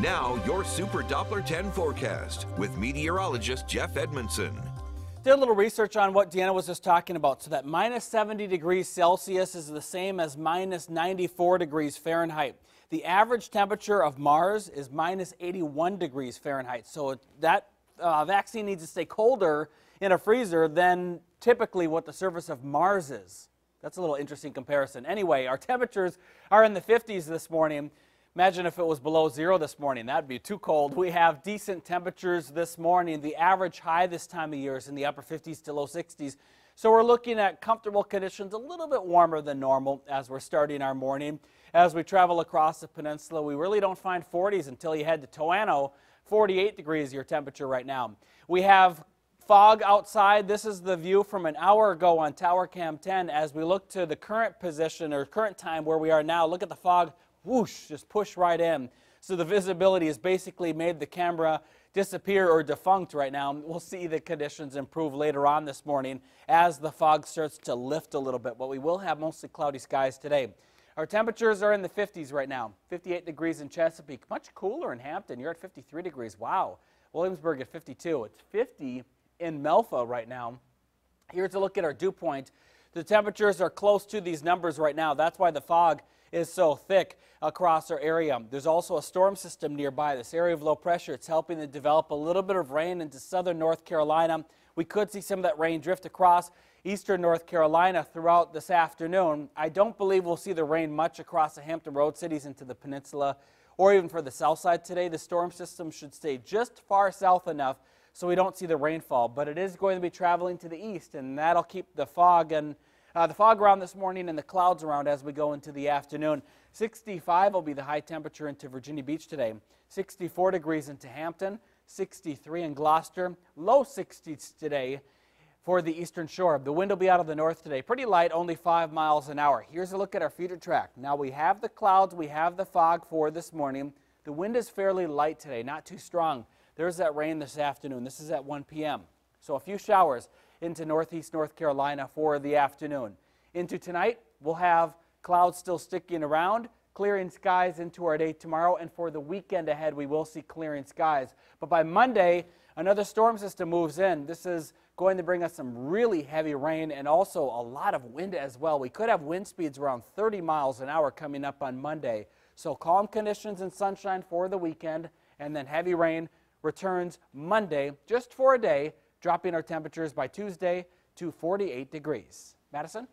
Now, your Super Doppler 10 forecast with meteorologist Jeff Edmondson. Did a little research on what Deanna was just talking about. So that minus 70 degrees Celsius is the same as minus 94 degrees Fahrenheit. The average temperature of Mars is minus 81 degrees Fahrenheit. So that uh, vaccine needs to stay colder in a freezer than typically what the surface of Mars is. That's a little interesting comparison. Anyway, our temperatures are in the 50s this morning. Imagine if it was below zero this morning. That'd be too cold. We have decent temperatures this morning. The average high this time of year is in the upper 50s to low 60s. So we're looking at comfortable conditions, a little bit warmer than normal as we're starting our morning. As we travel across the peninsula, we really don't find 40s until you head to Toano. 48 degrees your temperature right now. We have fog outside. This is the view from an hour ago on Tower Cam 10 as we look to the current position or current time where we are now. Look at the fog whoosh, just push right in. So the visibility has basically made the camera disappear or defunct right now. We'll see the conditions improve later on this morning as the fog starts to lift a little bit, but we will have mostly cloudy skies today. Our temperatures are in the 50s right now, 58 degrees in Chesapeake, much cooler in Hampton. You're at 53 degrees. Wow. Williamsburg at 52. It's 50 in Melfa right now. Here's a look at our dew point. The temperatures are close to these numbers right now. That's why the fog is so thick across our area. There's also a storm system nearby. This area of low pressure, it's helping to develop a little bit of rain into southern North Carolina. We could see some of that rain drift across eastern North Carolina throughout this afternoon. I don't believe we'll see the rain much across the Hampton Road cities into the peninsula or even for the south side today. The storm system should stay just far south enough so we don't see the rainfall, but it is going to be traveling to the east, and that'll keep the fog and uh, the fog around this morning and the clouds around as we go into the afternoon. 65 will be the high temperature into Virginia Beach today. 64 degrees into Hampton, 63 in Gloucester, low 60s today for the eastern shore. The wind will be out of the north today. Pretty light, only 5 miles an hour. Here's a look at our Future Track. Now we have the clouds, we have the fog for this morning. The wind is fairly light today, not too strong. There's that rain this afternoon. This is at 1 p.m. So a few showers into northeast North Carolina for the afternoon. Into tonight, we'll have clouds still sticking around, clearing skies into our day tomorrow, and for the weekend ahead, we will see clearing skies. But by Monday, another storm system moves in. This is going to bring us some really heavy rain and also a lot of wind as well. We could have wind speeds around 30 miles an hour coming up on Monday. So calm conditions and sunshine for the weekend, and then heavy rain returns Monday just for a day dropping our temperatures by Tuesday to 48 degrees. Madison?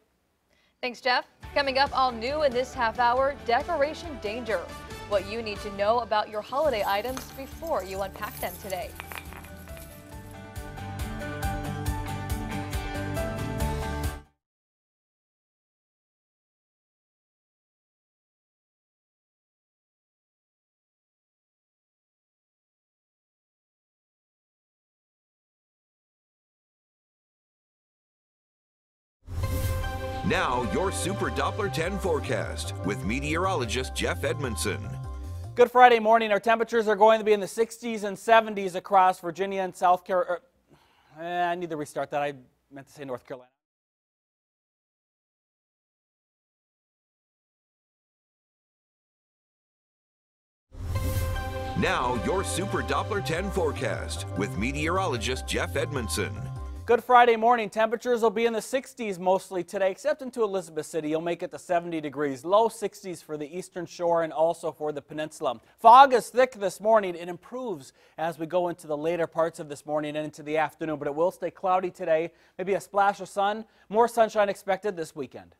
Thanks, Jeff. Coming up all new in this half hour, decoration danger. What you need to know about your holiday items before you unpack them today. Now, your Super Doppler 10 forecast with meteorologist Jeff Edmondson. Good Friday morning. Our temperatures are going to be in the 60s and 70s across Virginia and South Carolina. Er, eh, I need to restart that. I meant to say North Carolina. Now, your Super Doppler 10 forecast with meteorologist Jeff Edmondson. Good Friday morning. Temperatures will be in the 60s mostly today, except into Elizabeth City. You'll make it to 70 degrees. Low 60s for the eastern shore and also for the peninsula. Fog is thick this morning. It improves as we go into the later parts of this morning and into the afternoon, but it will stay cloudy today. Maybe a splash of sun. More sunshine expected this weekend.